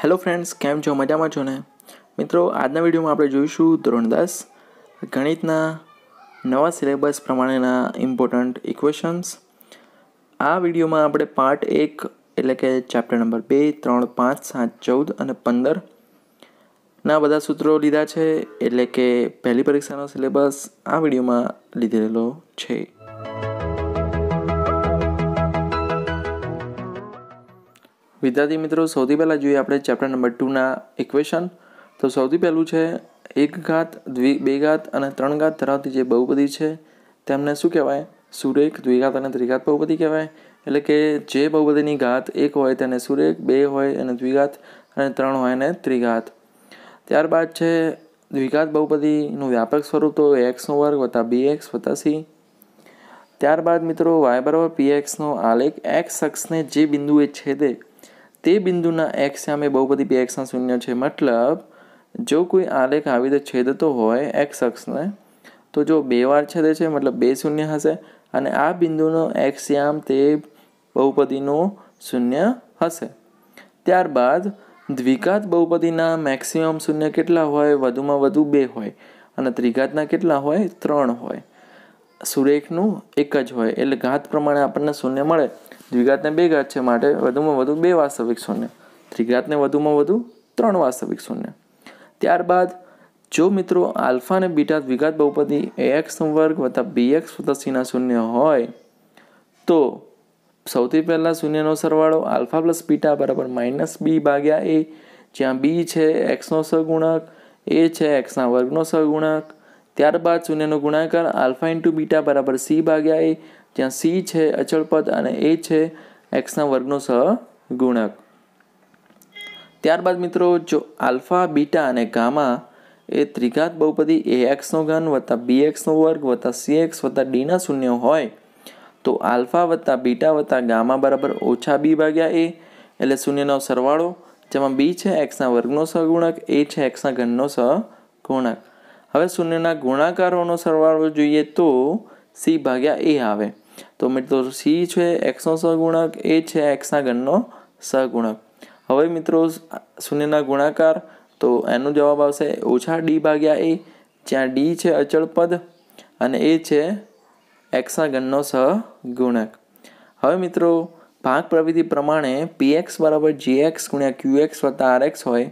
Hello friends, કેમ છો? મજામાં છો ને? મિત્રો, આજના વિડીયોમાં આપણે જોઈશું ધોરણ દસ, ગણિતના નવા સિલેબસ પ્રમાણેના ઇમ્પોર્ટન્ટ ઇક્વેશન્સ આ વિડીયોમાં આપણે પાર્ટ એક, એટલે કે ચેપ્ટર નંબર બે, ત્રણ, પાંચ, સાત, ચૌદ અને પંદર ના બધા સૂત્રો લીધા છે, એટલે કે પહેલી પરીક્ષાનો સિલેબસ આ વિડીયોમાં લીધેલો છે. વિદ્યાર્થી મિત્રો, સૌથી પહેલાં જોઈએ આપણે ચેપ્ટર નંબર ટુના ઇક્વેશન તો સૌથી પહેલું છે, એક ઘાત, દ્વિ, બે ઘાત અને ત્રણ ઘાત ધરાવતી જે બહુપદી છે, તેમને શું કહેવાય? સુરેખ, દ્વિઘાત અને ત્રિઘાત બહુપદી કહેવાય. એટલે કે જે બહુપદીની ઘાત એક હોય તેને સુરેખ, બે હોય અને દ્વિઘાત અને ત્રણ હોય અને ત્રિઘાત. ત્યારબાદ છે, દ્વિઘાત બહુપદીનું વ્યાપક સ્વરૂપ તો એક્સનો વર્ગ વત્તા બી એક્સ વત્તા સી ત્યારબાદ મિત્રો વાય બરાબર પી એક્સનો આલેખ એક્સ અક્ષને જે બિંદુએ છેદે તે બિંદુના એક્સ સામે બહુપદી બે એક્સના શૂન્ય છે. મતલબ, જો કોઈ આલેખ આવી રીતે છેદતો હોય એક્સ અક્ષને, તો જો બે વાર છેદે છે, મતલબ બે શૂન્ય હશે અને આ બિંદુનો એક્સ યામ તે બહુપદીનું શૂન્ય હશે. ત્યારબાદ, દ્વિઘાત બહુપદીના મેક્સિમમ શૂન્ય કેટલા હોય? વધુમાં વધુ બે હોય અને ત્રિઘાતના કેટલા હોય? ત્રણ હોય. સુરેખનું એક જ હોય. એટલે ઘાત પ્રમાણે આપણને શૂન્ય મળે. દ્વિઘાતને બે ઘાત છે માટે વધુમાં વધુ બે વાસ્તવિક શૂન્ય. ત્રિઘાતને વધુમાં વધુ ત્રણ વાસ્તવિક શૂન્ય. ત્યારબાદ, જો મિત્રો આલ્ફા અને બીટા દ્વિઘાત બહુપદી એ એક્સ વર્ગ વત્તા બી એક્સ વત્તા સીના શૂન્ય હોય, તો સૌથી પહેલાં શૂન્યનો સરવાળો આલ્ફા પ્લસ બીટા બરાબર માઇનસ બી ભાગ્યા એ જ્યાં બી છે એક્સનો સગુણક એ છે એક્સના વર્ગનો સહગુણક ત્યારબાદ શૂન્યનો ગુણાકાર આલ્ફા ઇન્ટુ બીટા બરાબર સી ભાગ્યા એ જ્યાં સી છે, અચળ પદ અને એ છે એક્સના વર્ગનો સહગુણક. ત્યારબાદ મિત્રો, જો આલ્ફા, બીટા અને ગામા એ ત્રિઘાત બહુપદી એ એક્સનો ઘન વત્તા બી એક્સનો વર્ગ વત્તા સી એક્સ વત્તા ડીના શૂન્ય હોય, તો આલ્ફા વત્તા બીટા વત્તા ગામા બરાબર ઓછા બી ભાગ્યા એ, એટલે શૂન્યનો સરવાળો, જેમાં બી છે એક્સના વર્ગનો સહગુણક એ છે એક્સના ઘનનો સહગુણક. હવે શૂન્યના ગુણાકારોનો સરવાળો જોઈએ તો સી ભાગ્યા એ આવે. તો મિત્રો, સી છે એક્સનો સહગુણક, એ છે એક્સના ઘનનો સહગુણક. હવે મિત્રો, શૂન્યના ગુણાકાર, તો એનો જવાબ આવશે ઓછા ડી ભાગ્યા એ, જ્યાં ડી છે અચળ પદ અને એ છે એક્સના ઘનનો સહગુણક. હવે મિત્રો, ભાગ પ્રવિધિ પ્રમાણે પી એક્સ બરાબર જી એક્સ ગુણ્યા ક્યુ એક્સ વત્તા આર એક્સ હોય,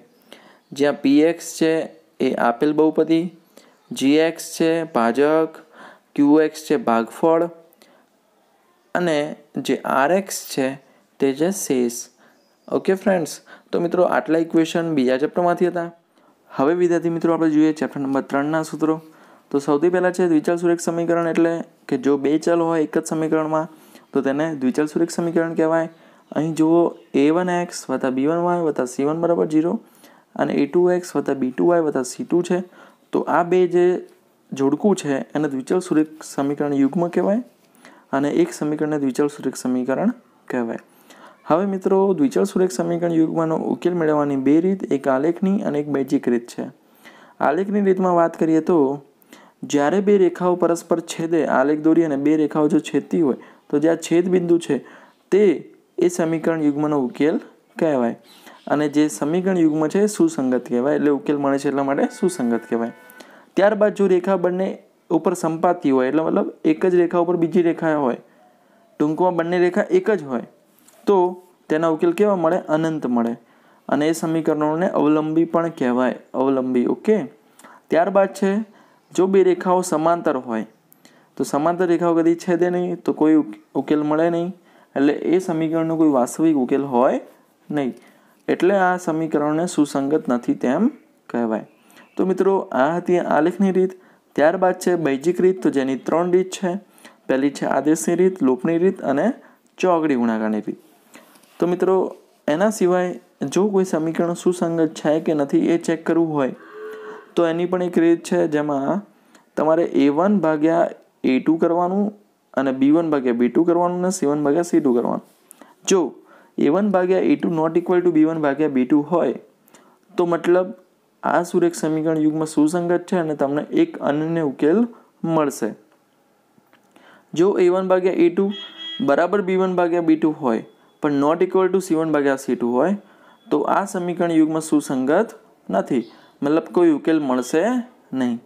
જ્યાં પી એક્સ છે એ આપેલ બહુપદી જી એક્સ છે ભાજક ક્યુ એક્સ છે ભાગફળ અને જે આર એક્સ છે તે છે શેષ. ઓકે ફ્રેન્ડ્સ તો મિત્રો, આટલા ઇક્વેશન બીજા ચેપ્ટરમાંથી હતા. હવે વિદ્યાર્થી મિત્રો, આપણે જોઈએ ચેપ્ટર નંબર ત્રણના સૂત્રો. તો સૌથી પહેલાં છે દ્વિચલ સુરેખ સમીકરણ એટલે કે જો બે ચલ હોય એક જ સમીકરણમાં, તો તેને દ્વિચલ સુરેખ સમીકરણ કહેવાય. અહીં જુઓ એ વન એક્સ વત્તા બી વન વાય વત્તા સી વન બરાબર જીરો અને એ ટુ એક્સ વત્તા બી ટુ વાય વત્તા સી ટુ છે. તો આ બે જે જોડકું છે એને દ્વિચલ સુરેખ સમીકરણ યુગ્મ કહેવાય અને એક સમીકરણને દ્વિચલ સુરેખ સમીકરણ કહેવાય. હવે મિત્રો, દ્વિચલ સુરેખ સમીકરણ યુગ્મનો ઉકેલ મેળવવાની બે રીત, એક આલેખની અને એક બેજિક રીત છે. આલેખની રીતમાં વાત કરીએ તો, જ્યારે બે રેખાઓ પરસ્પર છેદે, આલેખ દોરી અને બે રેખાઓ જો છેદતી હોય, તો જ્યાં છેદ બિંદુ છે, તે એ સમીકરણ યુગ્મનો ઉકેલ કહેવાય. અને જે સમીકરણ યુગ્મ છે, સુસંગત કહેવાય. એટલે ઉકેલ મળે છે એટલા માટે સુસંગત કહેવાય. ત્યારબાદ જો રેખા બંને ઉપર સંપાતી હોય, એટલે મતલબ એક જ રેખા ઉપર બીજી રેખા હોય, ટૂંકમાં બંને રેખા એક જ હોય, તો તેના ઉકેલ કેવા મળે? અનંત મળે. અને એ સમીકરણોને અવલંબી પણ કહેવાય. અવલંબી, ઓકે? ત્યારબાદ છે, જો બે રેખાઓ સમાંતર હોય, તો સમાંતર રેખાઓ કદી છેદે નહીં, તો કોઈ ઉકેલ મળે નહીં. એટલે એ સમીકરણનો કોઈ વાસ્તવિક ઉકેલ હોય નહીં. એટલે આ સમીકરણને સુસંગત નથી તેમ કહેવાય. તો મિત્રો, આ હતી આલેખની રીત. ત્યારબાદ છે બૈજિક રીત, તો જેની ત્રણ રીત છે. પહેલી છે આદેશની રીત, લોપની રીત અને ચોગડી ગુણાકારની રીત. તો મિત્રો, એના સિવાય જો કોઈ સમીકરણ સુસંગત છે કે નથી એ ચેક કરવું હોય, તો એની પણ એક રીત છે જેમાં તમારે એ વન ભાગ્યા એ ટુ કરવાનું અને બી વન ભાગ્યા બી ટુ કરવાનું અને સી વન ભાગ્યા સી ટુ કરવાનું. જો એ વન ભાગ્યા a two not equal to b one ભાગ્યા બી ટુ હોય, તો મતલબ આ સુરેખ સમીકરણ યુગમાં સુસંગત છે અને તમને એક અનન્ય ઉકેલ મળશે. જો એ વન ભાગ્યા એ ટુ બરાબર બી વન ભાગ્યા બી ટુ હોય, પણ not equal to c one ભાગ્યા સી ટુ હોય, તો આ સમીકરણ યુગમાં સુસંગત નથી. મતલબ કોઈ ઉકેલ મળશે નહીં.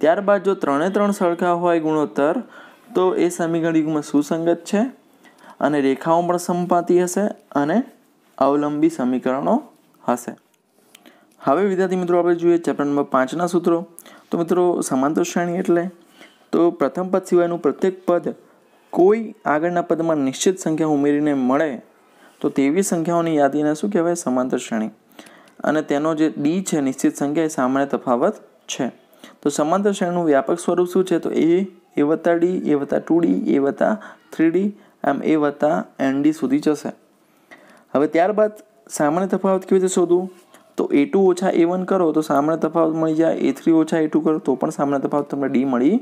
ત્યારબાદ જો ત્રણે ત્રણ સરખા હોય ગુણોત્તર, તો એ સમીકરણ યુગમાં સુસંગત છે અને રેખાઓ પણ સંપાતી હશે અને અવલંબી સમીકરણો હશે. હવે વિદ્યાર્થી મિત્રો આપણે જોઈએ ચેપ્ટર નંબર પાંચના સૂત્રો. તો મિત્રો સમાંતર શ્રેણી એટલે તો પ્રથમ પદ સિવાયનું પ્રત્યેક પદ કોઈ આગળના પદમાં નિશ્ચિત સંખ્યા ઉમેરીને મળે તો તેવી સંખ્યાઓની યાદીને શું કહેવાય? સમાંતર શ્રેણી. અને તેનો જે ડી છે, નિશ્ચિત સંખ્યા, એ સામાન્ય તફાવત છે. તો સમાંતર શ્રેણીનું વ્યાપક સ્વરૂપ શું છે? તો એ એ વત્તા ડી એ વત્તા ટુ ડી એ વત્તા થ્રી ડી એમ એ વત્તા એન ડી સુધી જશે. હવે ત્યારબાદ સામાન્ય તફાવત કેવી રીતે શોધવું? તો એ ટુ ઓછા એ વન કરો તો સામાન્ય તફાવત મળી જાય. એ થ્રી ઓછા એ ટુ કરો તો પણ સામાન્ય તફાવત તમને ડી મળી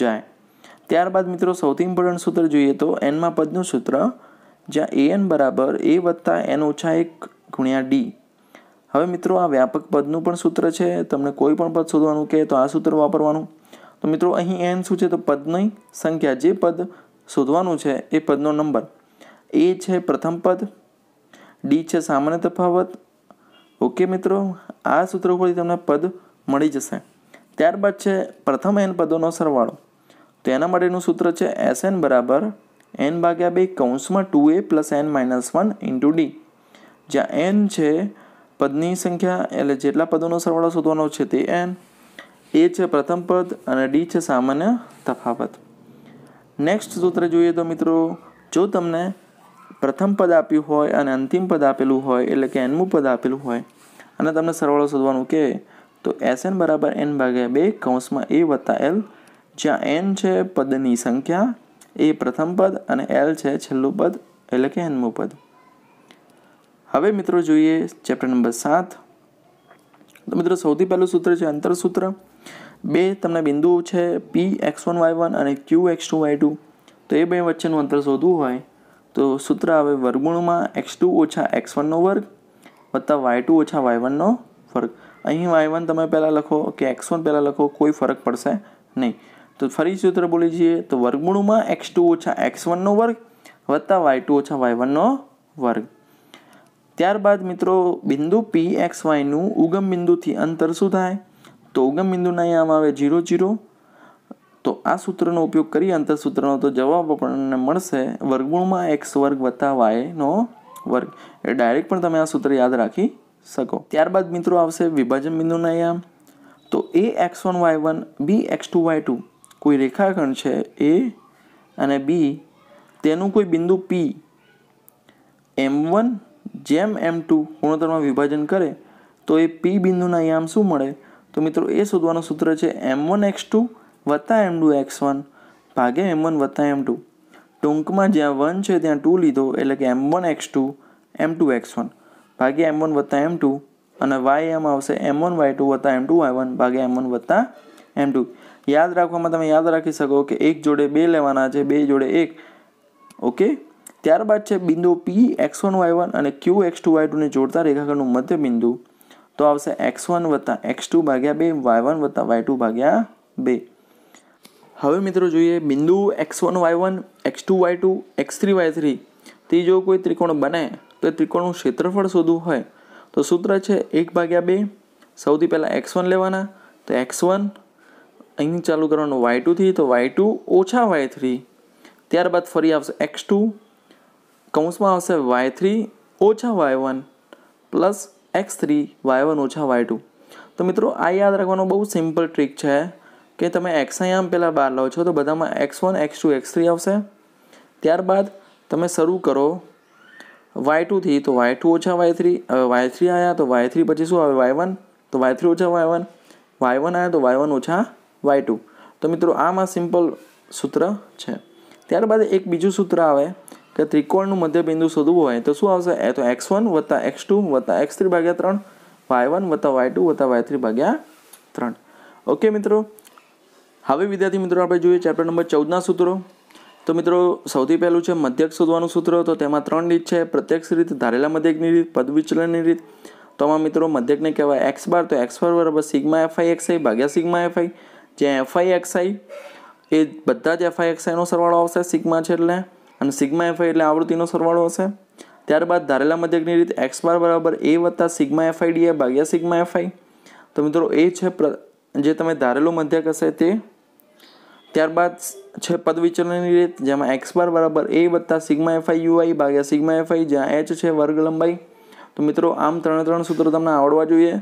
જાય. ત્યારબાદ મિત્રો સૌથી ઇમ્પોર્ટન્ટ સૂત્ર જોઈએ તો એનમાં પદનું સૂત્ર જ્યાં એ એન બરાબર એ વત્તા એન ઓછા એક ગુણ્યા ડી હવે મિત્રો આ વ્યાપક પદનું પણ સૂત્ર છે. તમને કોઈ પણ પદ શોધવાનું કહે તો આ સૂત્ર વાપરવાનું. તો મિત્રો અહીં એન શું છે તો પદની સંખ્યા જે પદ શોધવાનું છે એ પદનો નંબર. એ છે પ્રથમ પદ ડી છે સામાન્ય તફાવત ઓકે મિત્રો, આ સૂત્ર ઉપરથી તમને પદ મળી જશે. ત્યારબાદ છે પ્રથમ એન પદોનો સરવાળો. તો એના માટેનું સૂત્ર છે એસ એન બરાબર એન ભાગ્યા બે કૌંસમાં two a plus n minus one into d. જ્યાં એન છે પદની સંખ્યા, એટલે જેટલા પદોનો સરવાળો શોધવાનો છે તે એન એ છે પ્રથમ પદ અને ડી છે સામાન્ય તફાવત. નેક્સ્ટ સૂત્ર જોઈએ તો મિત્રો, જો તમને પ્રથમ પદ આપ્યું હોય અને અંતિમ પદ આપેલું હોય એટલે કે એનમું પદ આપેલું હોય. અને તમને સરવાળો શોધવાનું કહે તો એસ એન બરાબર એન ભાગ્યા બે કૌંસમાં એ વત્તા એલ, જ્યાં એન છે પદની સંખ્યા, એ પ્રથમ પદ અને એલ છે છેલ્લું પદ એટલે કે એનમું પદ. હવે મિત્રો જોઈએ ચેપ્ટર નંબર સાત. તો મિત્રો સૌથી પહેલું સૂત્ર છે અંતર સૂત્ર બે તમને બિંદુઓ છે P x one y one અને q x two y two તો એ બે વચ્ચેનું અંતર શોધવું હોય તો સૂત્ર આવે વર્ગમૂળમાં એક્સ ટુ ઓછા એક્સ વનનો વર્ગ વત્તા વાય ટુ ઓછા વાય વનનો વર્ગ. અહીં વાય વન તમે પહેલાં લખો કે એક્સ વન પહેલાં લખો, કોઈ ફરક પડશે નહીં. તો ફરી સૂત્ર બોલી જઈએ તો વર્ગમૂળમાં એક્સ ટુ ઓછા એક્સ વનનો વર્ગ વત્તા વાય ટુ ઓછા વાય વનનો વર્ગ. ત્યારબાદ મિત્રો, બિંદુ પી એક્સ વાયનું ઉગમ બિંદુથી અંતર શું થાય? તો ઉગમ બિંદુના અહીંયા આવે જીરો જીરો તો આ સૂત્રનો ઉપયોગ કરી અંતર સૂત્રનો તો જવાબ આપણને મળશે. વર્ગમૂળમાં એક્સ વર્ગ વત્તા વાયનો વર્ગ. એ ડાયરેક્ટ પણ તમે આ સૂત્ર યાદ રાખી શકો. ત્યારબાદ મિત્રો આવશે વિભાજન બિંદુના અહીંયા તો A x one y one B x two y two કોઈ રેખાખંડ છે એ અને બી તેનું કોઈ બિંદુ પી એમ વન જેમ એમ ટુ ગુણોત્તરમાં વિભાજન કરે, તો એ પી બિંદુના યામ શું મળે? તો મિત્રો એ શોધવાનું સૂત્ર છે એમ વન એક્સ ટુ વત્તા એમ ટુ એક્સ વન ભાગે એમ વન વત્તા એમ ટુ. ટૂંકમાં જ્યાં વન છે ત્યાં ટુ લીધો એટલે કે m one x two, m two x one. ભાગે એમ વન વત્તા એમ ટુ અને વાય એમ આવશે એમ વન વાય ટુ વત્તા એમ ટુ વાય વન ભાગે એમ વન વત્તા એમ ટુ. યાદ રાખવામાં તમે યાદ રાખી શકો કે એક જોડે બે લેવાના છે, બે જોડે એક. ઓકે? ત્યારબાદ છે બિંદુ P x one y one અને ક્યુ એક્સ ટુ વાય ટુને જોડતા રેખાખંડનું મધ્ય બિંદુ તો આવશે એક્સ વન વત્તા એક્સ ટુ ભાગ્યા બે, વાય વન વત્તા વાય ટુ ભાગ્યા બે. હવે મિત્રો જોઈએ બિંદુ x one y one x two y two x three y three તે જો કોઈ ત્રિકોણ બને, તો એ ત્રિકોણનું ક્ષેત્રફળ શોધવું હોય. તો સૂત્ર છે એક ભાગ્યા બે. સૌથી પહેલાં એક્સ વન લેવાના, તો એક્સ વન અહીં ચાલુ કરવાનું વાય ટુથી તો વાય ટુ ઓછા વાય થ્રી ત્યારબાદ ફરી આવશે એક્સ ટુ કૌંસમાં આવશે વાય થ્રી ઓછા y one plus x three y one ઓછા વાય ટુ તો મિત્રો આ યાદ રાખવાનો બહુ સિમ્પલ ટ્રીક છે. કે તમે એક્સ આયામ પહેલાં બહાર લો છો, તો બધામાં x one x two x three આવશે. ત્યારબાદ તમે શરૂ કરો વાય ટુથી તો વાય ટુ ઓછા વાય થ્રી હવે વાય થ્રી આવ્યા તો વાય થ્રી પછી શું આવે? વાય વન તો વાય થ્રી ઓછા વાય વન વાય વન આવ્યા તો વાય વન ઓછા વાય ટુ તો મિત્રો, આમાં સિમ્પલ સૂત્ર છે. ત્યારબાદ એક બીજું સૂત્ર આવે કે ત્રિકોણનું મધ્યબિંદુ શોધવું હોય, તો શું આવશે? એ તો એક્સ વન વત્તા એક્સ ટુ વત્તા એક્સ થ્રી ભાગ્યા ત્રણ વાય વન વત્તા વાય ટુ વત્તા વાય થ્રી ભાગ્યા ત્રણ. ઓકે મિત્રો હવે વિદ્યાર્થી મિત્રો આપણે જોઈએ ચેપ્ટર નંબર ચૌદના સૂત્રો. તો મિત્રો, સૌથી પહેલું છે મધ્યક શોધવાનું સૂત્ર. તો તેમાં ત્રણ રીત છે. પ્રત્યક્ષ રીત, ધારેલા મધ્યકની રીત પદ વિચલનની રીત. તો આમાં મિત્રો મધ્યકને કહેવાય એક્સ બાર તો એક્સ બાર બરાબર sigma f i x i ભાગ્યા સિગ્મા એફઆઈ જ્યાં એફઆઈ એક્સઆઈ એ બધા જ એફઆઈ એક્સઆઈનો સરવાળો આવશે સિગ્મા છે એટલે. અને સિગ્મા એફઆઈ એટલે આવૃત્તિનો સરવાળો હશે. ત્યારબાદ ધારેલા મધ્યકની રીત એક્સ બાર બરાબર એ વત્તા sigma f i d i ભાગ્યા સિગ્મા એફઆઈ તો મિત્રો, એ છે જે તમે ધારેલું મધ્યક હશે તે ત્યારબાદ છે પદ વિચલનની રીત, જેમાં એક્સ બાર બરાબર એ વત્તા sigma f i u i ભાગ્યા સિગ્મા એફઆઈ જ્યાં એચ છે વર્ગ લંબાઈ. તો મિત્રો, આમ ત્રણે ત્રણ સૂત્રો તમને આવડવા જોઈએ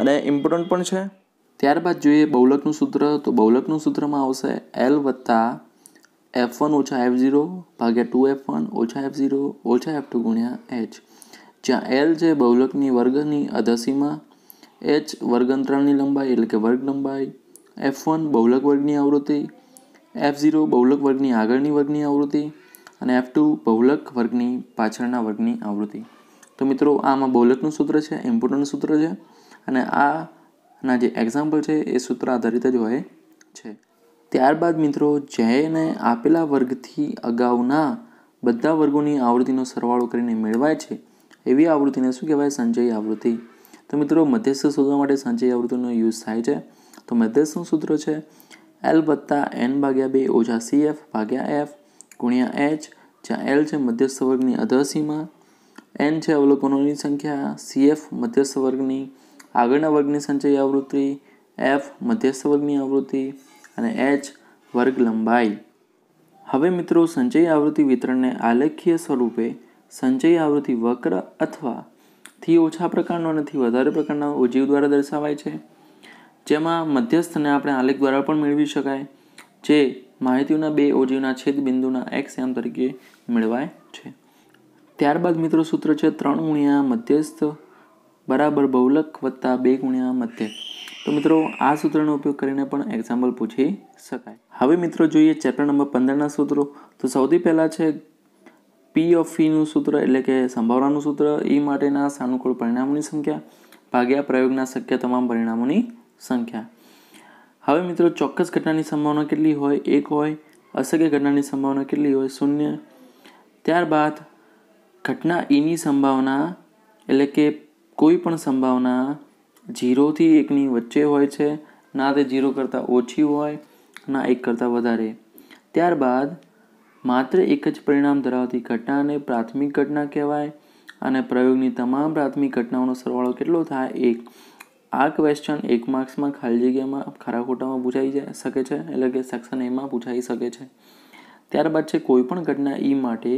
અને ઇમ્પોર્ટન્ટ પણ છે. ત્યારબાદ જોઈએ બહુલકનું સૂત્ર, તો બહુલકનું સૂત્રમાં આવશે એલ વત્તા એફ વન ઓછા એફ ઝીરો ભાગ્યા ટુ એફ વન ઓછા એફ ઝીરો ઓછા એફ ટુ ગુણ્યા એચ. જ્યાં એલ છે બહુલકની વર્ગની અધસીમાં, એચ વર્ગંતરણની લંબાઈ એટલે કે વર્ગ લંબાઈ, એફ વન બહુલક વર્ગની આવૃત્તિ એફ ઝીરો બહુલક વર્ગની આગળની વર્ગની આવૃત્તિ અને એફ ટુ બહુલક વર્ગની પાછળના વર્ગની આવૃત્તિ. તો મિત્રો, આમાં બહુલકનું સૂત્ર છે ઇમ્પોર્ટન્ટ સૂત્ર છે અને આના જે એક્ઝામ્પલ છે, એ સૂત્ર આધારિત જ હોય છે. ત્યારબાદ મિત્રો, જેને આપેલા વર્ગથી અગાઉના બધા વર્ગોની આવૃત્તિનો સરવાળો કરીને મેળવાય છે, એવી આવૃત્તિને શું કહેવાય? સંચય આવૃત્તિ. તો મિત્રો, મધ્યસ્થ શોધવા માટે સંચય આવૃત્તિનો યુઝ થાય છે. તો મધ્યસ્થનું સૂત્ર છે એલ વત્તા એન ભાગ્યા બે ઓછા સી એફ ભાગ્યા એફ ગુણ્યા એચ, જ્યાં એલ છે મધ્યસ્થ વર્ગની અધસીમાં. એન છે અવલોકનોની સંખ્યા, સી એફ મધ્યસ્થ વર્ગની આગળના વર્ગની સંચય આવૃત્તિ, એફ મધ્યસ્થ વર્ગની આવૃત્તિ અને એચ વર્ગ લંબાઈ. હવે મિત્રો સંચય આવૃત્તિ વિતરણને આલેખીય સ્વરૂપે સંચય આવૃત્તિ વક્ર અથવા થી ઓછા પ્રકારનો અને થી વધારે પ્રકારના ઉજીવ દ્વારા દર્શાવાય છે. જેમાં મધ્યસ્થને આપણે આલેખ દ્વારા પણ મેળવી શકાય, જે માહિતીઓના બે ઓજીવના છેદ બિંદુના એક્સ એમ તરીકે મેળવાય છે. ત્યારબાદ મિત્રો સૂત્ર છે ત્રણ ગુણ્યા મધ્યસ્થ બરાબર બહુલક વત્તા બે ગુણ્યા મધ્યક તો મિત્રો આ સૂત્રનો ઉપયોગ કરીને પણ એક્ઝામ્પલ પૂછી શકાય. હવે મિત્રો જોઈએ ચેપ્ટર નંબર પંદરના સૂત્રો. તો સૌથી પહેલાં છે પી ઓફ ફીનું સૂત્ર, એટલે કે સંભાવનાનું સૂત્ર એ માટેના સાનુકૂળ પરિણામોની સંખ્યા, ભાગ્યા પ્રયોગના શક્ય તમામ પરિણામોની સંખ્યા. હવે મિત્રો, ચોક્કસ ઘટનાની સંભાવના કેટલી હોય? એક હોય અશક્ય ઘટનાની સંભાવના કેટલી હોય? શૂન્ય. ત્યારબાદ, ઘટના ઈની સંભાવના, એટલે કે કોઈ પણ સંભાવના જીરોથી એકની વચ્ચે હોય છે. ના, તે જીરો કરતાં ઓછી હોય, ના, એક કરતાં વધારે. ત્યારબાદ, માત્ર એક જ પરિણામ ધરાવતી ઘટનાને પ્રાથમિક ઘટના કહેવાય અને પ્રયોગની તમામ પ્રાથમિક ઘટનાઓનો સરવાળો કેટલો થાય? એક. આ ક્વેશ્ચન એક માર્ક્સમાં ખાલી જગ્યામાં ખરા ખોટામાં પૂછાઈ શકે છે, એટલે કે સેક્શન એમાં પૂછાઈ શકે છે. ત્યારબાદ છે કોઈપણ ઘટના ઈ માટે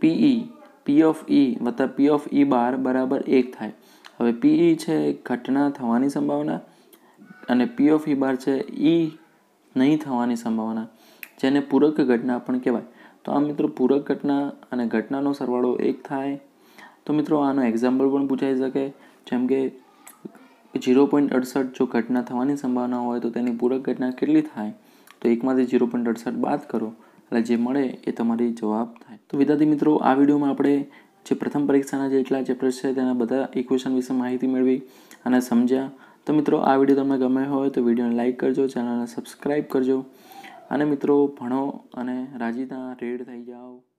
પીઈ પી ઓફ ઈ વત્તા પી ઓફ ઈ બાર બરાબર એક થાય. હવે પીઈ છે ઘટના થવાની સંભાવના અને પી ઓફ ઈ બાર છે ઈ નહીં થવાની સંભાવના, જેને પૂરક ઘટના પણ કહેવાય. તો આ મિત્રો પૂરક ઘટના અને ઘટનાનો સરવાળો એક થાય. તો મિત્રો આનો એક્ઝામ્પલ પણ પૂછાઈ શકે. જેમ કે જીરો પોઈન્ટ અડસઠ જો ઘટના થવાની સંભાવના હોય તો તેની પૂરક ઘટના કેટલી થાય? તો એકમાંથી જીરો પોઈન્ટ અડસઠ બાદ કરો. એટલે જે મળે એ તમારી જવાબ થાય. તો વિદ્યાર્થી મિત્રો, આ વિડીયોમાં આપણે જે પ્રથમ પરીક્ષાના જેટલા ચેપ્ટર છે તેના બધા ઇક્વેશન વિશે માહિતી મેળવી અને સમજ્યા. તો મિત્રો, આ વીડિયો તમને ગમે હોય તો વિડીયોને લાઇક કરજો, ચેનલને સબસ્ક્રાઈબ કરજો. અને મિત્રો, ભણો અને રાજીના રેડ થઈ જાઓ.